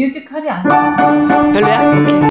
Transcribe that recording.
뮤지컬이 아니야.